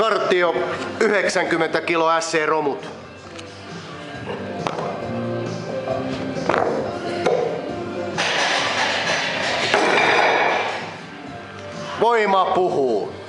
kartio 90 kilo SC-romut. Voima puhuu.